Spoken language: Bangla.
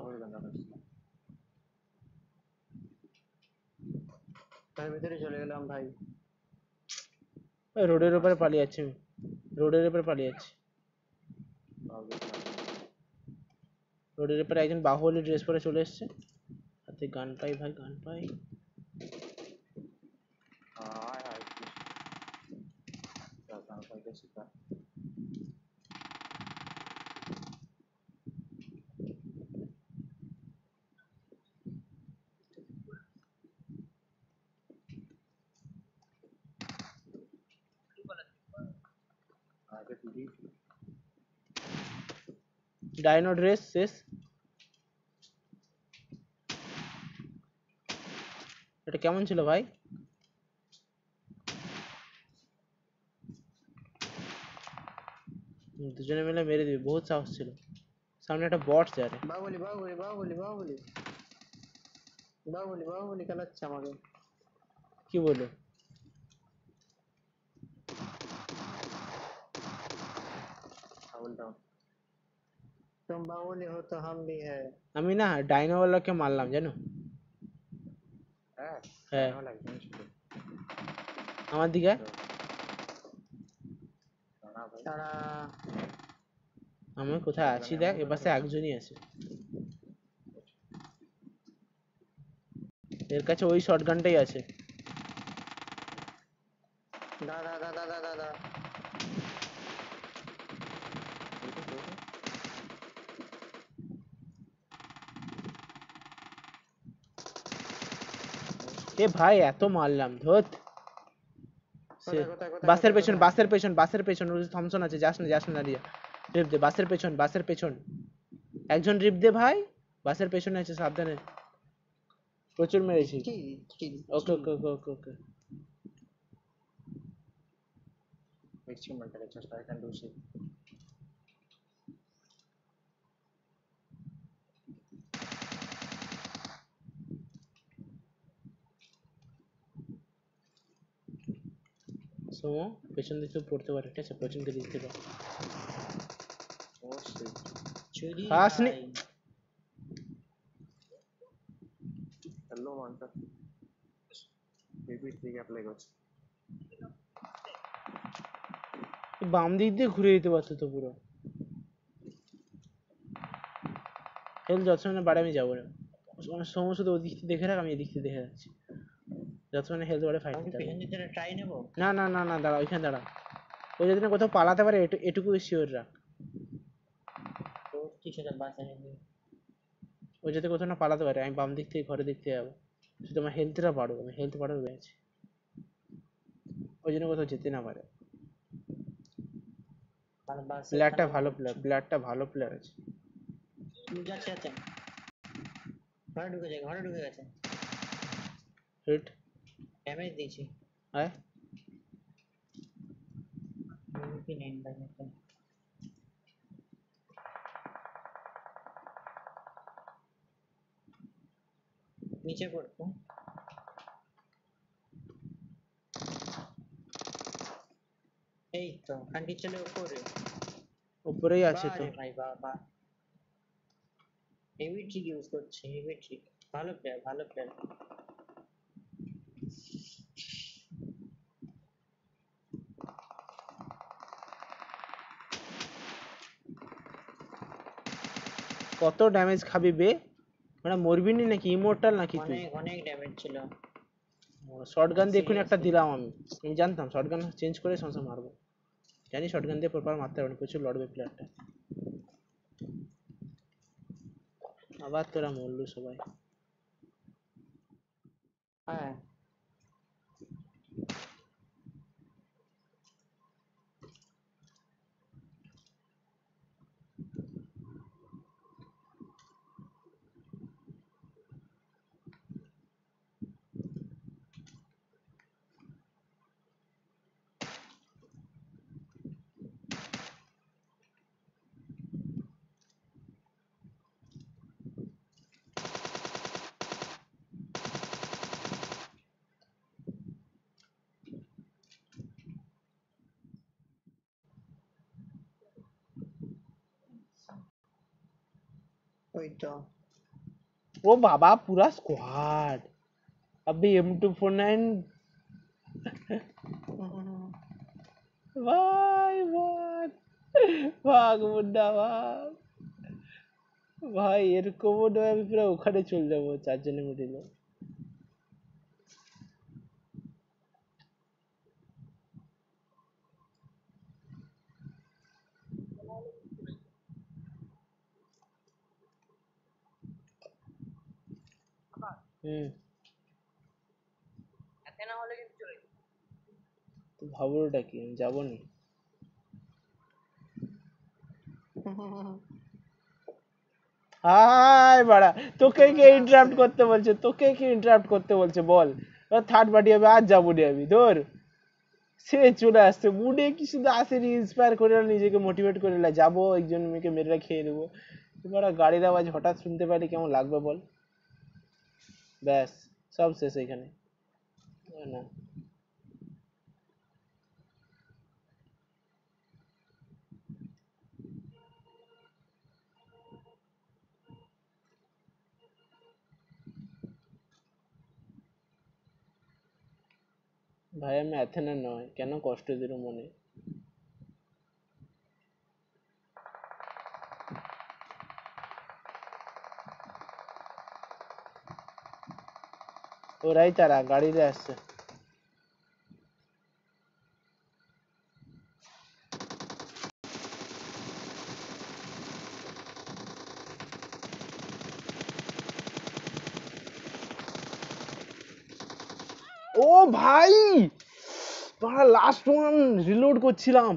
আমার গান আছে তার ভিতরে চলে গেলাম ভাই। রোডের উপরে পালিয়ে যাচ্ছি রোডের উপরে পালিয়ে যাচ্ছি। রোডের উপরে একজন বাহুবলী ড্রেস পরে চলে এসছে। হাতে গান পাই ভাই গান পাই। হায় হায় গান পাইতেছি ডায়নোড্রেসেস এটা কেমন ছিল ভাই দুজনে মিলে মেরে দিবি বহুত সাহস ছিল সামনে একটা বট যারে বাহুবলি বাহুবলি বাহুবলি বাহুবলি বাহুবলি বাহুবলি খেলাচ্ছে আমাকে কি বলো সাউন্ড ডাউন तुम बाहुली हो तो हम भी है আমি না ডাইনোওয়ালাকে মারলাম জানো হ্যাঁ হ্যাঁ ভালো লাগছে শুধু আমার দিকে আয়। না ভাই তারা আমি কোথায় আছি দেখ এপাশে একজনই আছে এর কাছে ওই শর্ট গানটাই আছে দাদা দাদা দাদা দাদা এ ভাই এত মারলাম ধত। বাসের পেছন? বাসের পেছন বাসের পেছন ওই থমসন আছে যাস না যাস না দাঁড়িয়ে রিপ দে বাসের পেছন বাসের পেছন। একজন রিপ দে ভাই বাসের পেছনে আছে সাবধানে। প্রচুর মেরেছি। কি কি? ওকে ওকে ওকে ওকে ওকে। Experiment করে চেষ্টা I can do shit. সোমো পেছন দিক থেকে পড়তে পারে ঠিক আছে? পেছন দিক থেকে। চুরি খাসনি। হ্যালো মানটা বেবি ঠিক অ্যাপ্লাই করছে। বাম দিক দিয়ে ঘুরে দিতে পারতো তো পুরো। হেল যতক্ষণে বাড়ে আমি যাব। না মানে সোমো শুধু ওদিক থেকে দেখে রাখ আমি এদিক থেকে দেখে রাখছি যতক্ষণে হেলথ বাড়ে ফাইট আমি দিতে ট্রাই নেব। না না না না দাঁড়া ওইখানে দাঁড়া ও যদি না কোথাও পালাতে পারে এটু- এটুকু শিওর রাখ তো কিছু তো বাঁচা নেই ও যাতে কোথাও না পালাতে পারে আমি বাম দিক থেকে ঘরের দিক থেকে যাব। শুধু আমার হেলথটা বাড়ুক আমি হেলথ বাড়াবো পেয়েছি ওই জন্য কোথাও যেতে না পারে। প্লেয়ারটা ভালো প্লেয়ার প্লেয়ারটা ভালো প্লেয়ার আছে। যাচ্ছে যাচ্ছে ঘরে ঢুকে যায় ঘরে ঢুকে গেছে। হিট ড্যামেজ দিয়েছি আয় কি নেন ভাই একটা নিচে পড়তো এই তো খান্ডি চলে উপরে উপরেই আছে তো বাহ রে ভাই বাহ বাহ হেভি ট্রিক ইউজ করছে হেভি ট্রিক ভালো প্লেয়ার ভালো প্লেয়ার কত ড্যামেজ খাবি বে? মানে মরবি নি নাকি? ইমোর্টাল নাকি তুই? অনেক অনেক ড্যামেজ ছিল। শর্ট গান দিয়ে এক্ষুনি একটা দিলাম আমি। আমি জানতাম শর্ট গান চেঞ্জ করে সঙ্গে মারবো। জানি শর্ট গান দিয়ে প্রপার মারতে পারব না, প্রচুর লড়বে প্লেয়ারটা আবার তোরা মরলু সবাই। হ্যাঁ। ওই ও বাবা, পুরা squad আবে এম টু ফোর নাইন ভাই ভাই। ভাগ মুন্ডা, ভাগ। ভাই, এরকম পুরো ওখানে চলে যাব, চারজনে মিলে। হুম। তো ভাবলোটা কি? আমি যাব নি হাই বাড়া তোকে কে ইন্টারাপ্ট করতে বলছে? তোকে কে ইন্টারাপ্ট করতে বলছে? বল। থার্ড পার্টি হবে আজ যাব নি আমি ধর। সে চলে আসছে। মুডে কি শুধু আসেনি ইন্সপায়ার করে না নিজেকে মোটিভেট করে না যাব একজন মেয়েকে মেরে খেয়ে দেবো। এবার গাড়ির আওয়াজ হঠাৎ শুনতে পারি কেমন লাগবে বল? ব্যাস সব শেষ এখানে। না ভাই আমি অ্যাথেনা নয়। কেন কষ্ট দিল মনে? ওরাই তারা গাড়িতে আসছে। ও ভাই লাস্ট ওয়ান রিলোড করছিলাম।